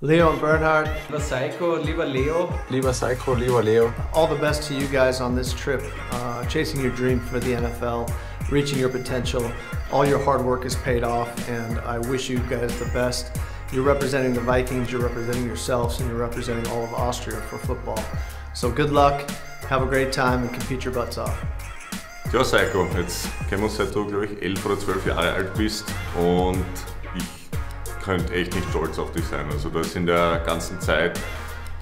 Leo and Bernhard, Lieber Seiko, lieber Leo, Lieber Seiko, lieber Leo, all the best to you guys on this trip, uh, chasing your dream for the NFL, reaching your potential. All your hard work is paid off, and I wish you guys the best. You're representing the Vikings, you're representing yourselves, and you're representing all of Austria for football. So good luck, have a great time, and compete your butts off. Ja, Seiko, jetzt kennen wir uns seit du, glaube ich, elf oder zwölf Jahre alt bist und ich könnte echt nicht stolz auf dich sein. Also du hast in der ganzen Zeit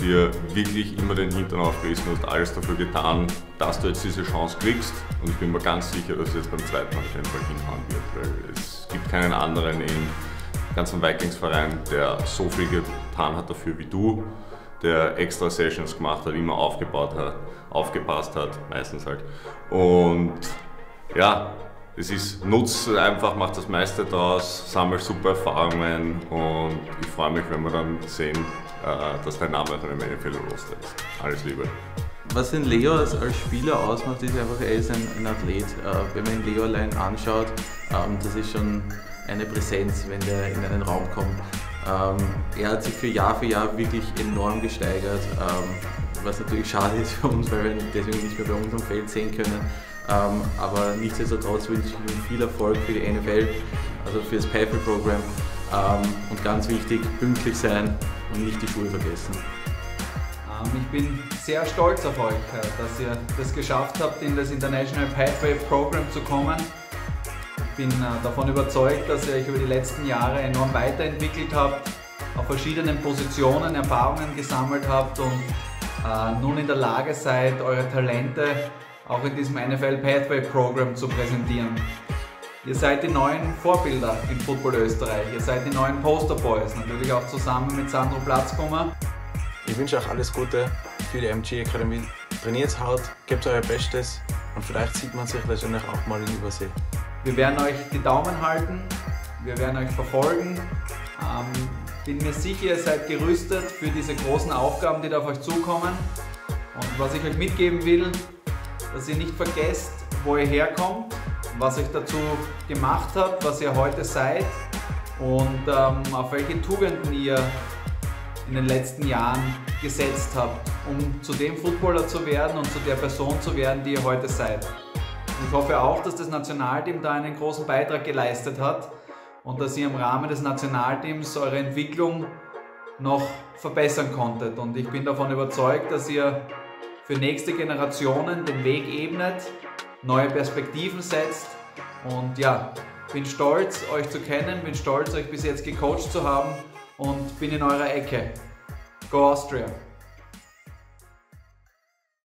dir wirklich immer den Hintern aufgerissen, hast alles dafür getan, dass du jetzt diese Chance kriegst und ich bin mir ganz sicher, dass es jetzt beim zweiten Mal auf jeden Fall hinhauen wird, weil es gibt keinen anderen im ganzen Vikings-Verein, der so viel getan hat dafür wie du der extra Sessions gemacht hat, immer aufgebaut hat, aufgepasst hat, meistens halt. Und ja, es ist, nutz einfach, mach das meiste draus, sammel super Erfahrungen und ich freue mich, wenn wir dann sehen, äh, dass dein Name auch in einem NFL-Roster ist. Alles Liebe. Was den Leo als, Spieler ausmacht, ist einfach, er ist ein, ein Athlet. Äh, wenn man Leo allein anschaut, ähm, das ist schon eine Präsenz, wenn der in einen Raum kommt. Ähm, er hat sich für Jahr für Jahr wirklich enorm gesteigert, ähm, was natürlich schade ist für uns, weil wir ihn deswegen nicht mehr bei uns am Feld sehen können. Ähm, aber nichtsdestotrotz wünsche ich ihm viel Erfolg für die NFL, also für das Pathway-Programm. Ähm, und ganz wichtig, pünktlich sein und nicht die Schuhe vergessen. ähm, ich bin sehr stolz auf euch, dass ihr das geschafft habt, in das International Pathway Program zu kommen. Ich bin äh, davon überzeugt, dass ihr euch über die letzten Jahre enorm weiterentwickelt habt, auf verschiedenen Positionen Erfahrungen gesammelt habt und äh, nun in der Lage seid, eure Talente auch in diesem NFL Pathway Program zu präsentieren. Ihr seid die neuen Vorbilder im Football Österreich, ihr seid die neuen Posterboys, natürlich auch zusammen mit Sandro Platzkummer. Ich wünsche euch alles Gute für die MG Akademie. Trainiert hart, gebt euer Bestes und vielleicht sieht man sich letztendlich auch mal in Übersee. Wir werden euch die Daumen halten, wir werden euch verfolgen. Ähm, bin mir sicher, ihr seid gerüstet für diese großen Aufgaben, die da auf euch zukommen. Und was ich euch mitgeben will, dass ihr nicht vergesst, wo ihr herkommt, was euch dazu gemacht habt, was ihr heute seid und ähm, auf welche Tugenden ihr in den letzten Jahren gesetzt habt, um zu dem Footballer zu werden und zu der Person zu werden, die ihr heute seid. Ich hoffe auch, dass das Nationalteam da einen großen Beitrag geleistet hat und dass ihr im Rahmen des Nationalteams eure Entwicklung noch verbessern konntet. Und ich bin davon überzeugt, dass ihr für nächste Generationen den Weg ebnet, neue Perspektiven setzt und ja, bin stolz, euch zu kennen, bin stolz, euch bis jetzt gecoacht zu haben und bin in eurer Ecke. Go Austria!